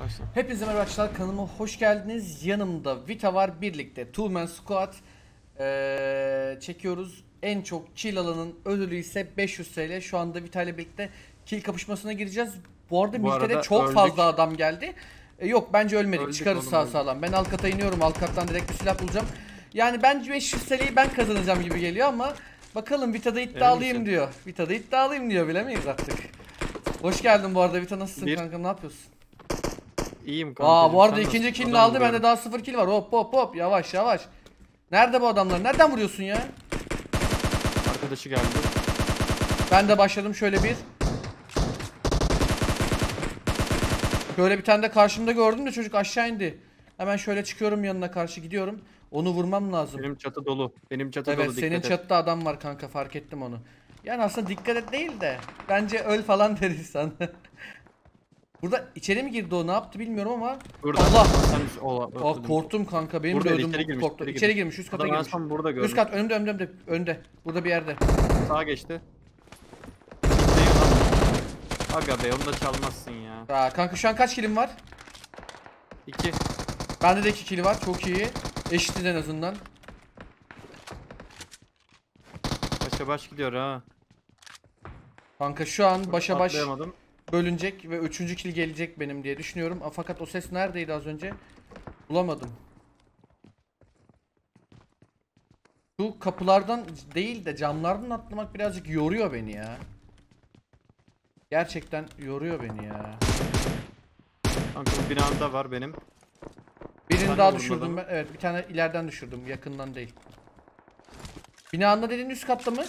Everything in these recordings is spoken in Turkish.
Başla. Hepinize merhaba arkadaşlar kanalıma hoş geldiniz. Yanımda Vita var birlikte Two Man Squad eee, çekiyoruz. En çok kill alanın ödülü ise 500 TL. Şu anda Vita ile birlikte kill kapışmasına gireceğiz. Bu arada Milte'de çok öldük. fazla adam geldi. E, yok bence ölmedik. Öldük Çıkarız sağ öldük. sağlam. Ben alt kata iniyorum. Alt kattan direkt bir silah bulacağım. Yani bence 500 TL'yi ben kazanacağım gibi geliyor ama bakalım Vita'da iddialıyım misin? diyor. Vita'da iddialıyım diyor bilemeyiz artık. Hoş geldin bu arada Vita nasılsın Bir- kanka ne yapıyorsun? İyiyim kanka. Aa bu arada ikinci killini aldı bende daha sıfır kill var hop hop hop yavaş yavaş. Nerede bu adamlar? Nereden vuruyorsun ya? Arkadaşı geldi. Ben de başladım şöyle bir. Şöyle bir tane de karşımda gördüm de çocuk aşağı indi. Hemen şöyle çıkıyorum yanına karşı gidiyorum. Onu vurmam lazım. Benim çatı dolu. Benim çatı evet dolu senin dikkat et. çatıda adam var kanka fark ettim onu. Yani aslında dikkat et değil de bence öl falan der insan. Burada içeri mi girdi o ne yaptı bilmiyorum ama Burada. Allah! Sen, Aa, korktum kanka benim Burada de ödüm içeri girmiş, korktu. içeri İçeri girmiş. üst kata Adam girmiş. burada gördüm. Üst kat önümde önümde önümde önde. Burada bir yerde. Sağa geçti. Lan. Aga be onu da çalmazsın ya. Aa, kanka şu an kaç kilim var? İki. Bende de 2 kill var. Çok iyi. Eşitiz en azından. Başa baş gidiyor ha. Kanka şu an başa baş. Bölünecek ve 3. kill gelecek benim diye düşünüyorum. Fakat o ses neredeydi az önce? Bulamadım. Şu kapılardan değil de camlardan atlamak birazcık yoruyor beni ya. Gerçekten yoruyor beni ya. Kanka bu binamda var benim. Birini daha düşürdüm ben. Evet bir tane ileriden düşürdüm. Yakından değil. Binanda dediğin üst katta mı?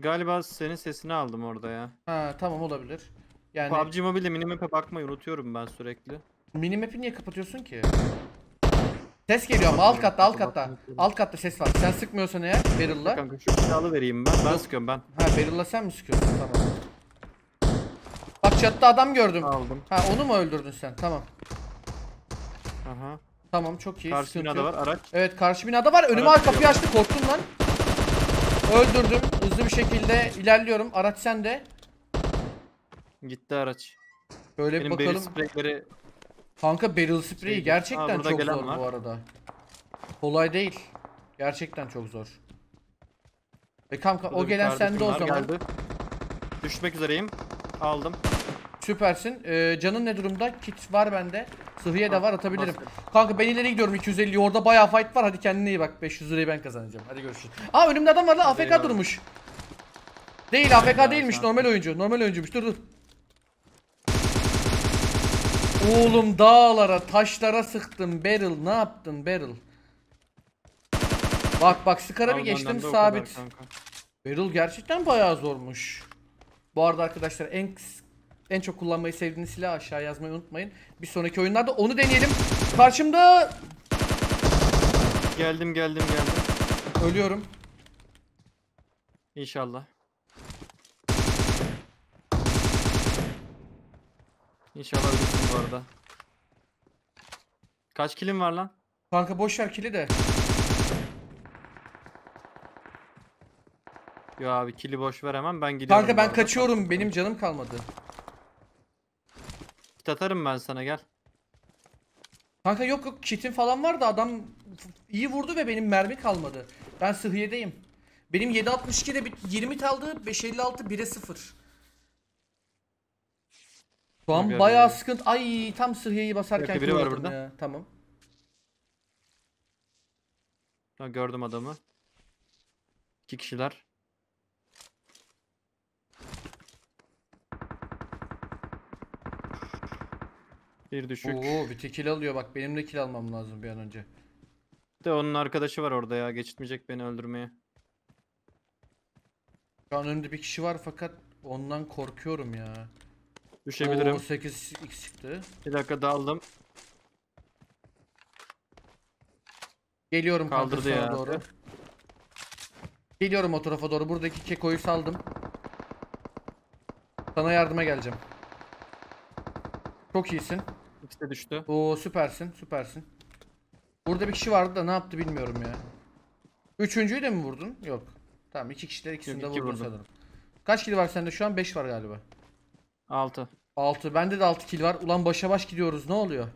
Galiba senin sesini aldım orada ya. Ha tamam olabilir. Yani PUBG Mobile'de minimap'e bakmayı unutuyorum ben sürekli. minimap'i niye kapatıyorsun ki? Ses geliyor ama alt katta alt katta. Alt katta ses var. Sen sıkmıyorsan eğer Barrel'la. Kanka şu silahı vereyim ben. Ben sıkıyorum ben. Ha Barrel'la sen mi sıkıyorsun? Tamam. Bak çatıda adam gördüm. Aldım. Ha onu mu öldürdün sen? Tamam. Aha. Tamam çok iyi. Karşı sıkıntı binada yok. var araç. Evet karşı binada var. Önüme Araç kapıyı açtı korktum lan. Öldürdüm. Hızlı bir şekilde ilerliyorum. Araç sende. Gitti araç. Böyle bir Benim barrel bakalım. spreyleri Kanka barrel spray'i Şey, gerçekten aa, burada çok gelen zor var. bu arada. Kolay değil. Gerçekten çok zor. E kanka Burada o bir gelen kardeşim sende o var, zaman. Geldi. Düşmek üzereyim. Aldım. Süpersin. Ee, canın ne durumda? Kit var bende. Sıhhiye de var atabilirim. Kanka ben ileri gidiyorum 250. Orada bayağı fight var. Hadi kendine iyi bak. 500 lirayı ben kazanacağım. Hadi görüşürüz. Aa önümde adam var lan. AFK eyvallah. durmuş. Değil AFK değilmiş. Normal oyuncu. Normal oyuncuymuş. Dur dur. Oğlum dağlara, taşlara sıktım. Barrel ne yaptın Barrel? Bak bak skara bir geçtim sabit. Barrel gerçekten bayağı zormuş. Bu arada arkadaşlar en en çok kullanmayı sevdiğiniz silah aşağı yazmayı unutmayın. Bir sonraki oyunlarda onu deneyelim. Karşımda Geldim geldim geldim. ölüyorum. İnşallah. İnşallah ölürsün bu arada. Kaç kilim var lan? Kanka boş ver kili de. Yo abi kili boş ver hemen ben gidiyorum. Kanka ben kaçıyorum. Benim canım kalmadı. Kit atarım ben sana gel. Kanka yok yok kitin falan var da adam iyi vurdu ve benim mermi kalmadı. Ben sıhhiyedeyim. Benim 7.62'de bir 20 kaldı. 5.56 1'e 0. Şu an bayağı sıkıntı. Ay tam sıhhiyeyi basarken biri var burada. ya. Tamam. Ha, gördüm adamı. İki kişiler. Bir düşük. Oo bir kill alıyor bak benim de kill almam lazım bir an önce. De onun arkadaşı var orada ya. Geçitmeyecek beni öldürmeye. Şu an önümde bir kişi var fakat ondan korkuyorum ya. Düşebilirim. Oo 8 x çıktı. Bir dakika daldım. Geliyorum kanka Kaldırdı sana ya. doğru. Geliyorum o tarafa doğru. Buradaki kekoyu saldım. Sana yardıma geleceğim. Çok iyisin. İkisi de düştü. Oo süpersin, süpersin. Burada bir kişi vardı da ne yaptı bilmiyorum ya. Üçüncüyü de mi vurdun? Yok. Tamam iki kişiler ikisini Yok, de iki vurdun vurdum. sanırım. Kaç kill var sende şu an? 5 var galiba. 6. 6. Bende de 6 kill var. Ulan başa baş gidiyoruz. Ne oluyor?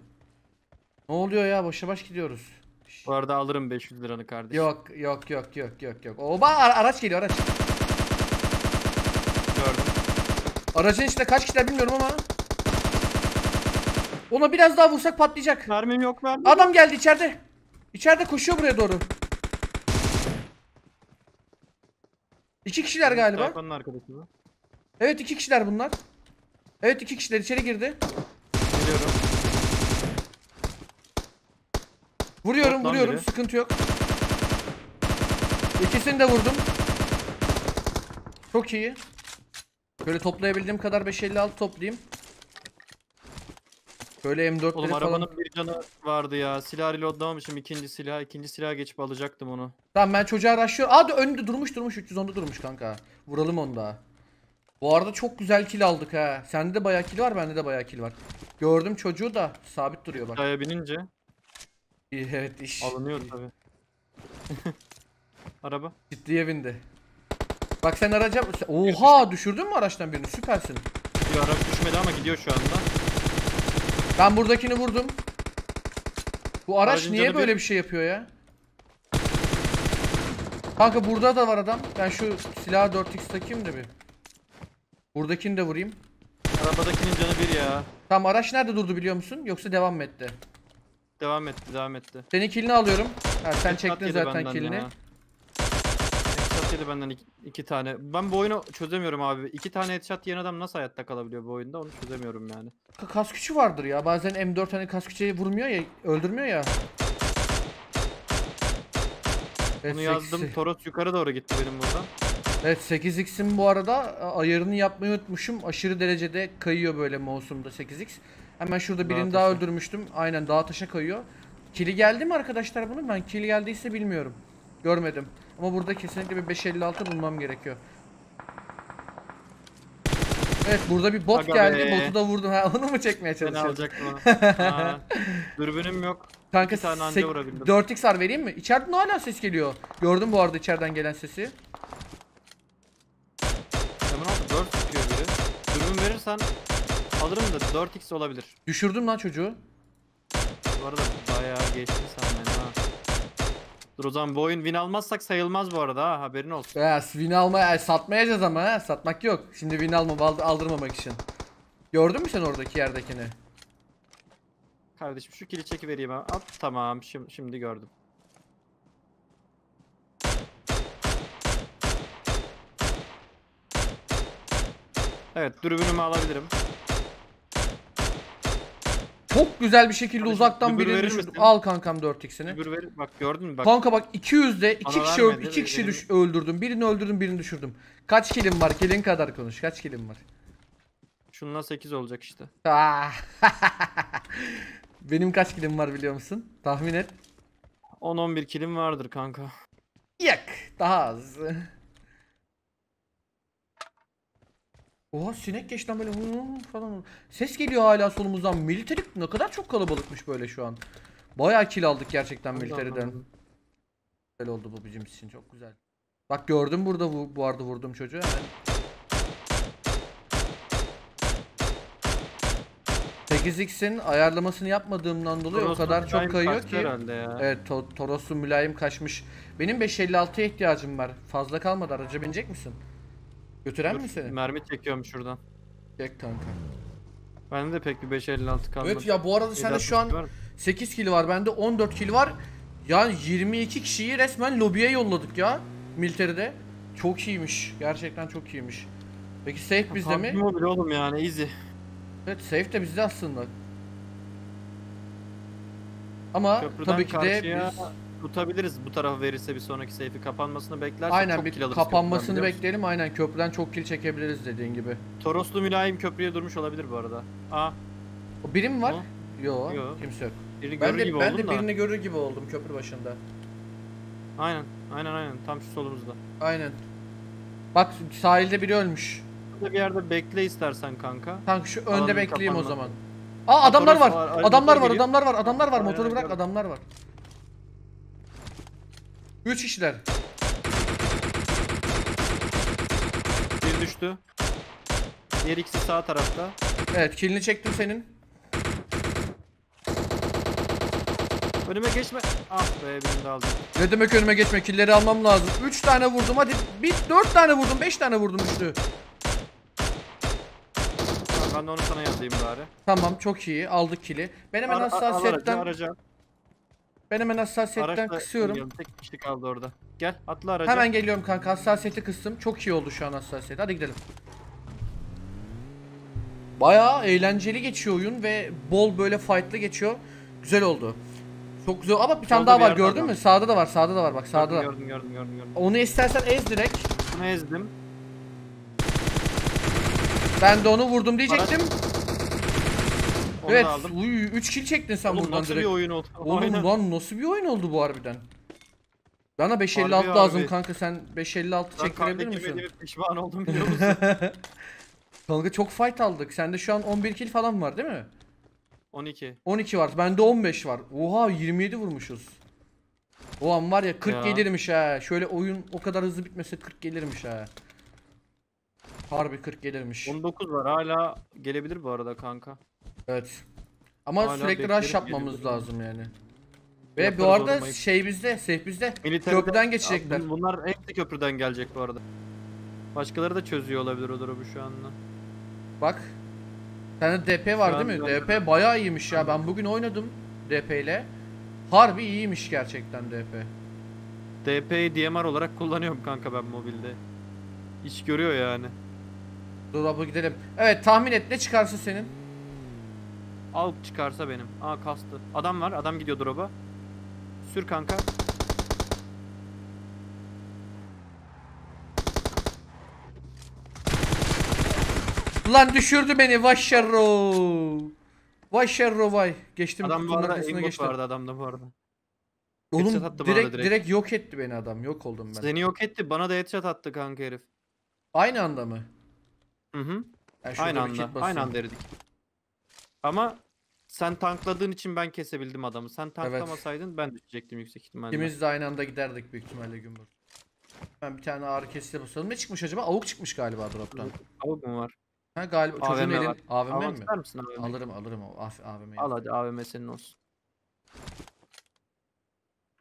Ne oluyor ya? Başa baş gidiyoruz. Şş. Bu arada alırım 500 liranı kardeşim. Yok yok yok yok yok yok. Oba ara- araç geliyor araç. Gördüm. Aracın içinde kaç kişiler bilmiyorum ama. Ona biraz daha vursak patlayacak. Mermim yok mermim. Adam geldi içeride. İçeride koşuyor buraya doğru. İki kişiler galiba. Tayfanın arkadaşı mı? Evet iki kişiler bunlar. Evet iki kişiler içeri girdi. Geliyorum. Vuruyorum Bot lan vuruyorum biri. sıkıntı yok. İkisini de vurdum. Çok iyi. Böyle toplayabildiğim kadar 556 toplayayım. Böyle M4'leri Oğlum falan. arabanın bir canı vardı ya. Silah reloadlamamışım ikinci silah. ikinci silah geçip alacaktım onu. Tamam ben çocuğa araştırıyorum. Aa önünde durmuş durmuş 310'da durmuş kanka. Vuralım onu da. Bu arada çok güzel kill aldık ha. Sende de bayağı kill var bende de bayağı kill var. Gördüm çocuğu da sabit duruyor bak. Kaya binince Evet iş. alınıyor tabi. Araba. Ciddiye bindi. Bak sen araca... Oha düşürdün mü araçtan birini süpersin. Bir araç düşmedi ama gidiyor şu anda. Ben buradakini vurdum. Bu araç Aracın niye canı böyle bir- bir şey yapıyor ya? Kanka burada da var adam. Ben şu silahı 4x takayım da bir. Buradakini de vurayım. Arabadakinin canı bir ya. Tamam araç nerede durdu biliyor musun? Yoksa devam mı etti? Devam etti devam etti. Senin killini alıyorum. Ha, sen Headshot çektin yedi zaten benden killini. ya. Headshot yedi benden iki, iki tane. Ben bu oyunu çözemiyorum abi. İki tane headshot yiyen adam nasıl hayatta kalabiliyor bu oyunda onu çözemiyorum yani. Ka- Kas gücü vardır ya. Bazen M4 hani kas gücü vurmuyor ya, öldürmüyor ya. Bunu yazdım. sekiz- Toros yukarı doğru gitti benim buradan. Evet 8x'in bu arada a- ayarını yapmayı unutmuşum. Aşırı derecede kayıyor böyle mouse'umda 8x. Hemen şurada birini daha taşa. öldürmüştüm. Aynen dağ taşa kayıyor. Kili geldi mi arkadaşlar bunun? Ben kili geldiyse bilmiyorum. Görmedim. Ama burada kesinlikle bir 556 bulmam gerekiyor. Evet burada bir bot Aga geldi. be. Botu da vurdum. Ha onu mu çekmeye Seni çalışıyorum? alacaktım dürbünüm yok. Kanka İki tane anca sek- vurabildim. 4x var vereyim mi? İçeriden hala ses geliyor. Gördüm bu arada içeriden gelen sesi. Hemen oldu 4 tutuyor biri. Verirsen alırım da 4x olabilir. Düşürdüm lan çocuğu. Bu arada bayağı geçtin sen beni ha. Dur o zaman bu oyun win almazsak sayılmaz bu arada ha haberin olsun. Ya win almaya satmayacağız ama ha. Satmak yok. Şimdi win alma ald- aldırmamak için. Gördün mü sen oradaki yerdekini? Kardeşim şu kili çekivereyim ha. At tamam şimdi, şimdi gördüm. Evet dürbünümü alabilirim. Çok güzel bir şekilde Kardeşim, uzaktan dübür birini verir düşürdüm. misin? Al kankam 4x'ini. Dürbür ver. Bak gördün mü? Bak Kanka bak 200'de iki Bana kişi vermedi, iki kişi benim- düş öldürdüm. Birini öldürdüm, birini düşürdüm. Kaç kilim var? Kilin kadar konuş. Kaç kilim var? şununla 8 olacak işte. Ah. Benim kaç kilim var biliyor musun? Tahmin et. 10-11 kilim vardır kanka. Yak. Daha az. Oha sinek geçti lan böyle hı falan. Ses geliyor hala solumuzdan. Militerik ne kadar çok kalabalıkmış böyle şu an. Bayağı kill aldık gerçekten militeriden. Güzel oldu bu bizim için çok güzel. Bak gördüm burada bu, bu arada vurdum çocuğu hemen. 8x'in ayarlamasını yapmadığımdan dolayı o Toros'un kadar çok kayıyor ki. ya. Evet to Toros'un mülayim kaçmış. Benim 556'ya ihtiyacım var. Fazla kalmadı araca binecek misin? Götüren Dur, mi seni? Mermi çekiyorum şuradan. Çek kanka. Bende de pek bir 556 kalmadı. Evet ya bu arada sende şu 762 an var mı? 8 kill var. Bende 14 kill var. Yani 22 kişiyi resmen lobiye yolladık ya. Militeride. Çok iyiymiş. Gerçekten çok iyiymiş. Peki safe bizde mi? Mobile oğlum yani easy. Evet safe de bizde aslında. Ama Köprüden tabii ki de karşıya biz tutabiliriz bu tarafı verirse bir sonraki safe'i kapanmasını beklersek aynen çok bir kill alırız kapanmasını köprüden, biliyor bekleyelim. Aynen köprüden çok kill çekebiliriz dediğin gibi. Toroslu mülayim köprüye durmuş olabilir bu arada. Aa O biri mi var? O? Yo, Yo. kimse yok. birini Ben de, ben oldum de da. birini görür gibi oldum köprü başında. Aynen aynen aynen tam şu solumuzda. Aynen. Bak sahilde biri ölmüş. Burada bir yerde bekle istersen kanka. Kanka şu önde Alanın bekleyeyim o kapanma. zaman. Aa adamlar Motoru var. Adamlar var, geliyor. adamlar var, adamlar var. Aynen, Motoru bırak, gördüm. adamlar var. 3 kişiler. Bir düştü. Diğer ikisi sağ tarafta. Evet kilini çektim senin. Önüme geçme. Ah be birini de aldım. Ne demek önüme geçme killeri almam lazım. 3 tane vurdum hadi. Bir 4 tane vurdum 5 tane vurdum düştü. Ben de onu sana yazayım bari. Tamam çok iyi aldık kili. Ben hemen Ar- ar- al aracı, hassasiyetten araca. Ben hemen hassasiyetten Araçla kısıyorum. Tek kişi kaldı orada. Gel atla araca. Hemen geliyorum kanka hassasiyeti kıstım. Çok iyi oldu şu an hassasiyet. Hadi gidelim. Bayağı eğlenceli geçiyor oyun ve bol böyle fight'lı geçiyor. Güzel oldu. Çok güzel ama bir tane Solda daha bir var gördün mü? Sağda da var sağda da var bak sağda da. Gördüm gördüm gördüm gördüm. Onu istersen ez direkt. Bunu ezdim. Ben de onu vurdum diyecektim. Onu evet. da aldım. Uy 3 kill çektin sen Oğlum buradan nasıl direkt. bir oyun oldu? Oğlum Aynen. lan nasıl bir oyun oldu bu harbiden? Bana 556 Harbi lazım abi. kanka sen 556 Ben çektirebilir kartdaki misin? menüye pişman oldum biliyor musun? Kanka çok fight aldık. Sende şu an 11 kill falan var değil mi? 12. 12 var. Bende 15 var. Oha 27 vurmuşuz. O an var ya 40 Ya. gelirmiş ha. Şöyle oyun o kadar hızlı bitmese 40 gelirmiş ha. Harbi 40 gelirmiş. 19 var hala gelebilir bu arada kanka. Evet. Ama Hala sürekli beklerim rush yapmamız geliyor. lazım yani. Ve Yaparız bu arada olmayı. şey bizde, safe bizde. Militeride- Köprüden geçecekler. Abi Bunlar hepsi köprüden gelecek bu arada. Başkaları da çözüyor olabilir o durumu şu anda. Bak. Sende DP var Şu değil mi? DP bayağı iyiymiş ya. Ben bugün oynadım DP ile. Harbi iyiymiş gerçekten DP. DP'yi DMR olarak kullanıyorum kanka ben mobilde. İş görüyor yani. Abla gidelim. Evet tahmin et ne çıkarsa senin. Al çıkarsa benim. Aa kastı. Adam var. Adam gidiyor drop'a. Sür kanka. Lan düşürdü beni Vaşşerro. Vaşşerro vay. Geçtim Adam bu arada aimbot geçtim. vardı adamda bu arada. Oğlum direkt, direkt. direkt yok etti beni adam. Yok oldum ben. Seni yok etti. Bana da headshot attı kanka herif. Aynı anda mı? Hı hı. Şurada Aynı anda. Aynı anda eridik. Ama sen tankladığın için ben kesebildim adamı. Sen tanklamasaydın ben düşecektim yüksek ihtimalle. İkimiz de aynı anda giderdik büyük ihtimalle Gümbür. Ben bir tane ağrı kesici basalım. Ne çıkmış acaba? Avuk çıkmış galiba drop'tan. Avuk mu var? Ha galiba çocuğun AVM elin var. AVM Almak mi? ister misin AVM? Alırım alırım o AF- AVM'yi. Al hadi AVM senin olsun.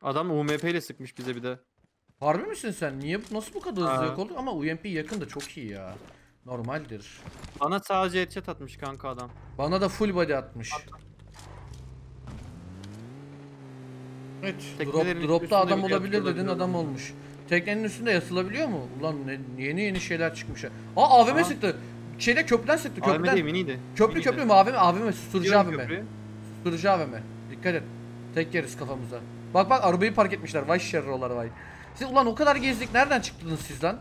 Adam UMP ile sıkmış bize bir de. Harbi misin sen? Niye nasıl bu kadar hızlı Ha. yok oldu? Ama UMP yakın da çok iyi ya. Normaldir. Bana sadece headshot atmış kanka adam. Bana da full body atmış. Evet, drop, dropta adam olabilir dedin adam olmuş. Teknenin üstünde yatılabiliyor mu? Ulan ne, yeni yeni şeyler çıkmış. ya. Aa AVM Aa. sıktı. Şeyde köprüden sıktı AVM köprüden. değil miniydi. Köprü Miniydi. köprü mü AVM AVM susturucu Gidiyorum AVM. köprüye. Susturucu AVM. Dikkat et. Tek yeriz kafamıza. Bak bak arabayı park etmişler. Vay şerrolar vay. Siz ulan o kadar gezdik. Nereden çıktınız siz lan?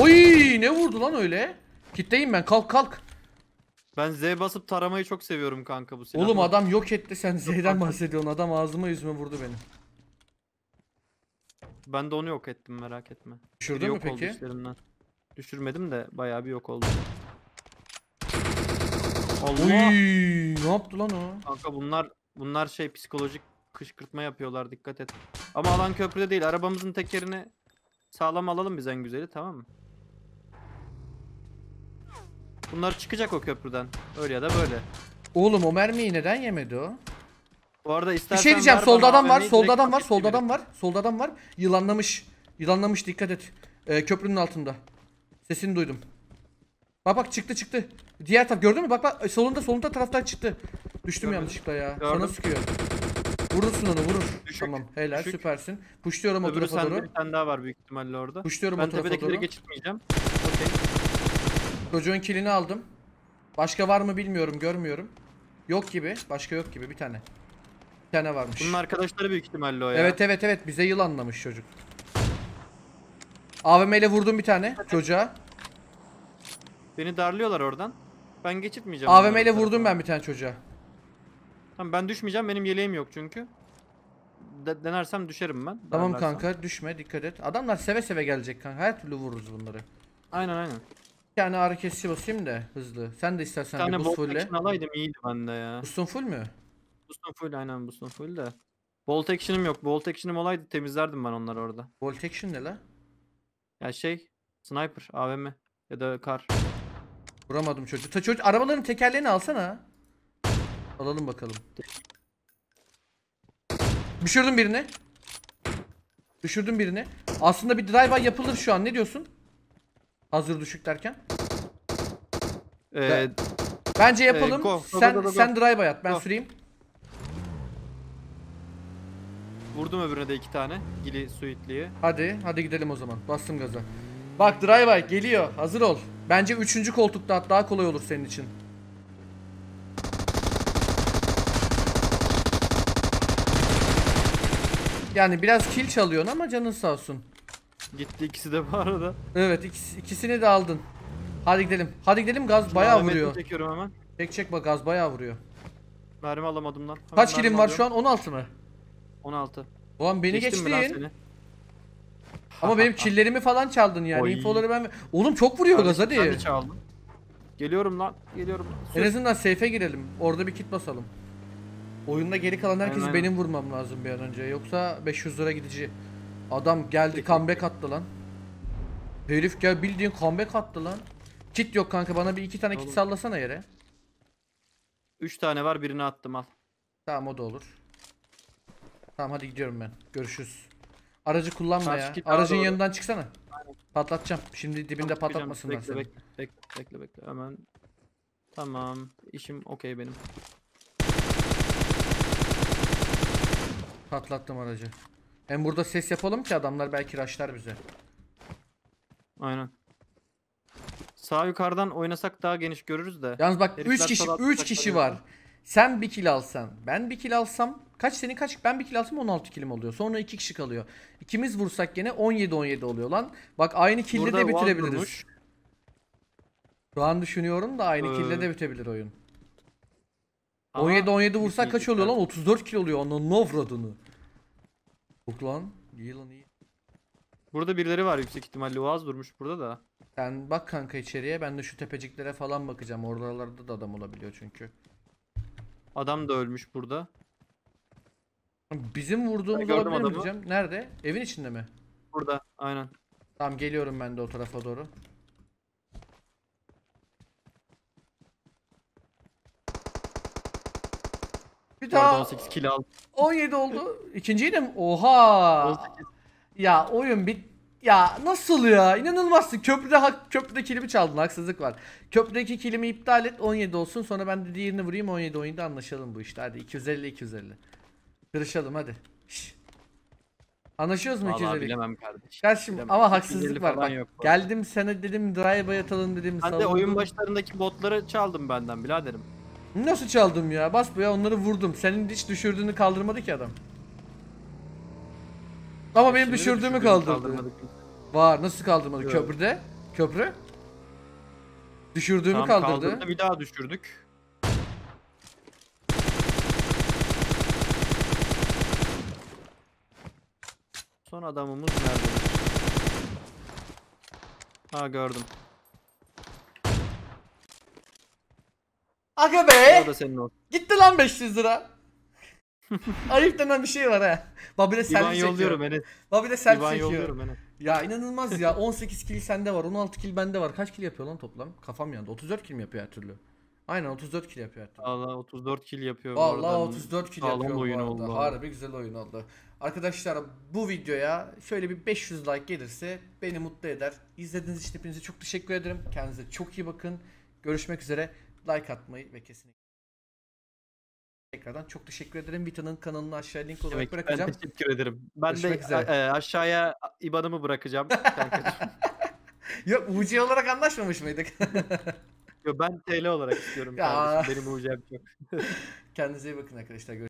Oy ne vurdu lan öyle? Kitleyim ben kalk kalk. Ben Z basıp taramayı çok seviyorum kanka bu silahla. Oğlum adam yok etti sen Z'den bahsediyorsun. Adam ağzıma yüzüme vurdu beni. Ben de onu yok ettim merak etme. Düşürdün mü yok oldu peki? işlerinden. Düşürmedim de bayağı bir yok oldu. Oy Allah! ne yaptı lan o? Kanka bunlar bunlar şey psikolojik kışkırtma yapıyorlar dikkat et. Ama alan köprüde değil. Arabamızın tekerini sağlam alalım biz en güzeli tamam mı? Bunlar çıkacak o köprüden. Öyle ya da böyle. Oğlum o mermiyi neden yemedi o? Bu arada Bir istersen şey diyeceğim. ver Solda bana adam var. AVM'yi, Solda direkt adam var. paket Solda gibi. adam var. Solda adam var. Yılanlamış. Yılanlamış dikkat et. Ee, köprünün altında. Sesini duydum. Bak bak çıktı çıktı. Diğer taraf gördün mü? Bak bak solunda solunda taraftan çıktı. Düştüm Gördüm. yanlışlıkla ya. Sana Gördüm. sıkıyor. Vurursun onu vurur. Düşük, Tamam helal düşük. süpersin. Puşluyorum o Öbürü tarafa sende doğru. bir tane daha var büyük ihtimalle orada. Puşluyorum o Ben tarafa tepedekileri doğru. geçirtmeyeceğim. Okey. Çocuğun kilini aldım. Başka var mı bilmiyorum görmüyorum. Yok gibi. Başka yok gibi bir tane. Bir tane varmış. Bunun arkadaşları büyük ihtimalle o ya. Evet evet evet bize yılanlamış çocuk. AVM ile vurdum bir tane çocuğa. Beni darlıyorlar oradan. Ben geçirtmeyeceğim. AVM ile vurdum ben bir tane çocuğa. Tamam ben düşmeyeceğim. Benim yeleğim yok çünkü. De- denersem düşerim ben. Tamam darlarsam. kanka düşme dikkat et. Adamlar seve seve gelecek kanka. Her türlü vururuz bunları. Aynen aynen. Bir tane ağrı kesici basayım da hızlı. Sen de Bir istersen tane bir boost bolt fulle. action alaydım iyiydi bende ya. Boost'un full mü? Boost'un full aynen boost'un full de. Bolt action'ım yok. Bolt action'ım olaydı temizlerdim ben onları orada. Volt action ne la? Ya şey Sniper, AVM ya da kar. Vuramadım çocuğu. Ta çocuk arabaların tekerlerini alsana. Alalım bakalım. Düşürdüm birini. Düşürdüm birini. Aslında bir drive-by yapılır şu an. Ne diyorsun? Hazır düşük derken. Ee, Bence yapalım. go, go, sen go, go, go. sen drive-by at. Ben Go. süreyim. vurdum öbürüne de iki tane. Gili suitliye. Hadi, hadi gidelim o zaman. Bastım gaza. Bak drive-by geliyor. Hazır ol. Bence üçüncü koltukta at daha kolay olur senin için. Yani biraz kill çalıyorsun ama canın sağ olsun. Gitti ikisi de bu arada. Evet ikisi- ikisini de aldın. Hadi gidelim. Hadi gidelim gaz bayağı AVM'sini vuruyor. Çekiyorum hemen. Çek çek bak gaz bayağı vuruyor. Mermi alamadım lan. Hemen Kaç kilim var şu an? 16 mı? 16. Ulan beni Geçtim mi lan geçtin. seni? Ama benim killerimi falan çaldın yani. Oy. Infoları ben... Oğlum çok vuruyor gaz hadi. Ben de çaldım. Geliyorum lan. Geliyorum. En Sür. azından safe'e girelim. Orada bir kit basalım. Oyunda geri kalan herkesi Aynen. benim vurmam lazım bir an önce. Yoksa 500 lira gidici. Adam geldi comeback attı lan. Herif gel bildiğin comeback attı lan. Kit yok kanka bana bir iki tane kit sallasana yere. 3 tane var birini attım al. Tamam o da olur. Tamam hadi gidiyorum ben. Görüşürüz. Aracı kullanma Karşı ya. kit daha Aracın doğru. yanından çıksana. Patlatacağım. Şimdi dibinde Tamam, patlatmasınlar bekle, seni. Bekle, bekle, bekle, bekle. Hemen. Tamam. İşim okey benim. Patlattım aracı. Hem burada ses yapalım ki adamlar belki rushlar bize. Aynen. Sağ yukarıdan oynasak daha geniş görürüz de. Yalnız bak Herifler 3 kişi salat 3 saçları kişi var. Sen bir kill alsan, ben bir kill alsam kaç senin kaç? Ben bir kill alsam 16 killim oluyor. Sonra 2 kişi kalıyor. İkimiz vursak gene 17 17 oluyor lan. Bak aynı kill'de Burada de bitirebiliriz. durmuş. Şu an düşünüyorum da aynı Ee, kill'de de bitebilir oyun. Ama 17 17 bir vursak kaç oluyor lan? biter. 34 kill oluyor. Onun novradını. Yok lan. İyi lan iyi. Burada birileri var yüksek ihtimalle. Oğaz durmuş burada da. Sen bak kanka içeriye ben de şu tepeciklere falan bakacağım. Oralarda da adam olabiliyor çünkü. Adam da ölmüş burada. Bizim vurduğumuz olabilir mi diyeceğim. Nerede? Evin içinde mi? Burada aynen. Tamam geliyorum ben de o tarafa doğru. Bir daha 18 kill aldım. 17 oldu. İkinciyi de mi? Oha. 18. Ya oyun bit ya nasıl ya? İnanılmazsın. Köprüde hak köprüde kilimi çaldın. Haksızlık var. Köprüdeki kilimi iptal et. 17 olsun. Sonra ben de diğerini vurayım. 17 17 anlaşalım bu işte. Hadi 250 250. Kırışalım hadi. Şş. Anlaşıyoruz mu Vallahi 250? bilemem kardeş. Kardeşim Bilemem. ama 250 haksızlık var. falan Bak, yok bu arada. geldim sana dedim drive atalım dedim. Ben de savundum. oyun başlarındaki botları çaldım benden biraderim. Nasıl çaldım ya? Bas bu ya onları vurdum. Senin hiç düşürdüğünü kaldırmadı ki adam. Ama benim düşürdüğümü kaldırdı. Var nasıl kaldırmadı? Yok. Köprüde? Köprü? Düşürdüğümü Tamam, kaldırdı. kaldırdı, Bir daha düşürdük. Son adamımız nerede? Ha gördüm. Aga O be! da senin olsun. Gitti lan 500 lira. Ayıp denen bir şey var ha. İban selfie çekiyor. yolluyorum Enes. De selfie çekiyor. yolluyorum Enes. Ya inanılmaz ya. 18 kill sende var. 16 kill bende var. Kaç kill yapıyor lan toplam? Kafam yandı. 34 kill mi yapıyor her türlü? Aynen 34 kill yapıyor her türlü. Allah 34 kill yapıyor. bu Vallahi arada. 34 kill Sağlam yapıyor oyun bu arada. oldu. Harbi güzel oyun oldu. Arkadaşlar bu videoya şöyle bir 500 like gelirse beni mutlu eder. İzlediğiniz için hepinize çok teşekkür ederim. Kendinize çok iyi bakın. Görüşmek üzere. Like atmayı ve kesinlikle tekrardan çok teşekkür ederim. Vita'nın kanalını aşağıya link olarak Demek bırakacağım. Ben teşekkür ederim. Ben de Görüşmek a- e, aşağıya IBAN'ımı bırakacağım. Yok UC olarak anlaşmamış mıydık? Yo, ben TL olarak istiyorum Ya. kardeşim. Benim UC'm çok. Kendinize iyi bakın arkadaşlar. Görüşmek